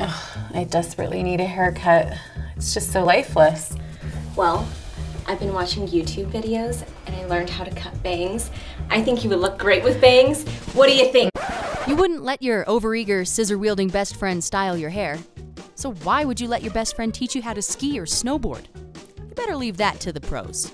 I desperately need a haircut. It's just so lifeless. Well, I've been watching YouTube videos and I learned how to cut bangs. I think you would look great with bangs. What do you think? You wouldn't let your overeager, scissor wielding best friend style your hair. So why would you let your best friend teach you how to ski or snowboard? You better leave that to the pros.